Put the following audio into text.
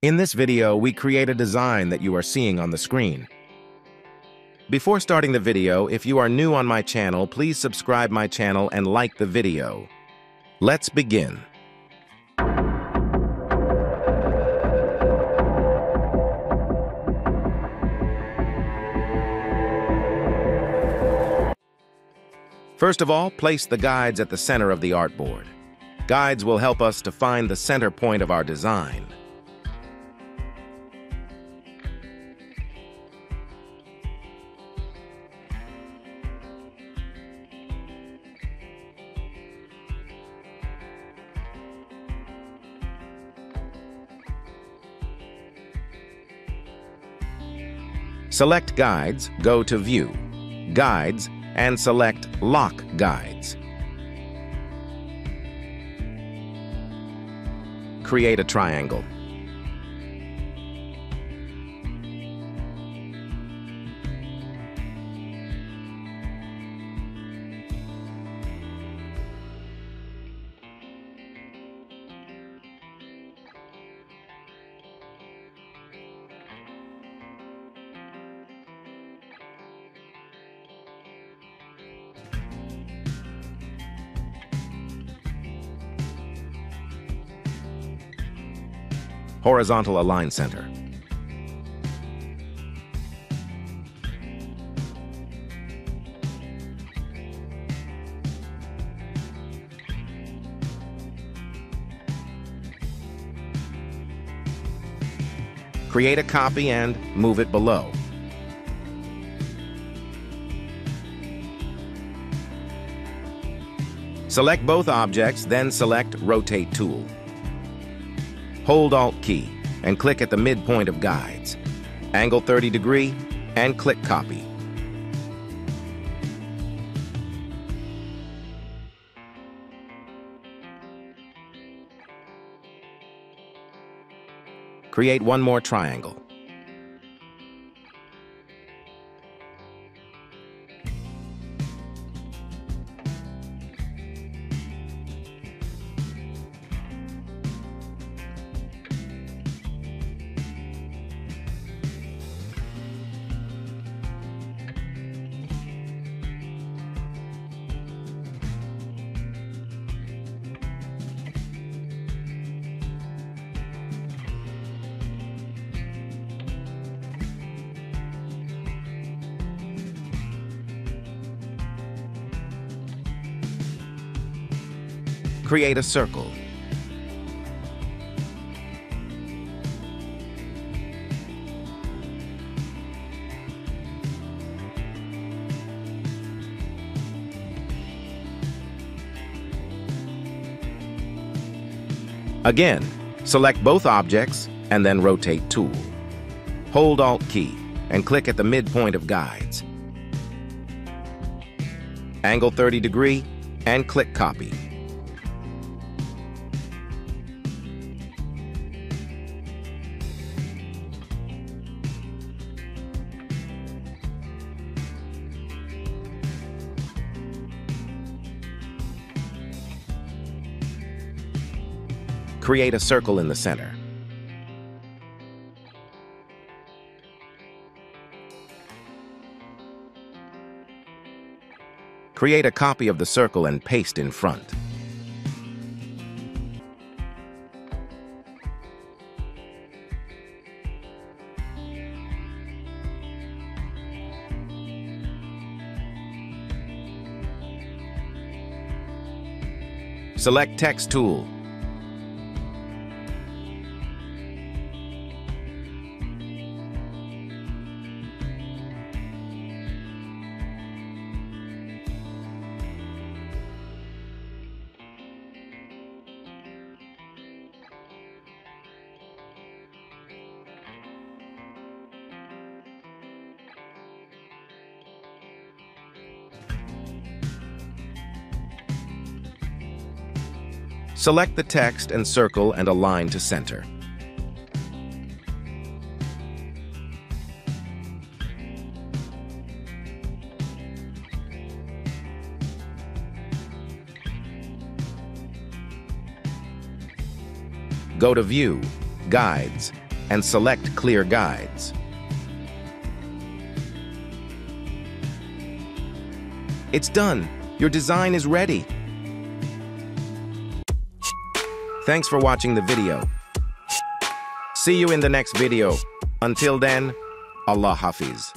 In this video, we create a design that you are seeing on the screen. Before starting the video, if you are new on my channel, please subscribe my channel and like the video. Let's begin. First of all, place the guides at the center of the artboard. Guides will help us to find the center point of our design. Select Guides, go to View, Guides, and select Lock Guides. Create a triangle. Horizontal Align Center. Create a copy and move it below. Select both objects, then select Rotate Tool. Hold Alt key and click at the midpoint of guides. Angle 30 degree and click Copy. Create one more triangle. Create a circle. Again, select both objects and then rotate tool. Hold Alt key and click at the midpoint of guides. Angle 30 degree and click copy. Create a circle in the center. Create a copy of the circle and paste in front. Select Text tool Select the text and circle and align to center. Go to View, Guides, and select Clear Guides. It's done. Your design is ready. Thanks for watching the video. See you in the next video. Until then, Allah Hafiz.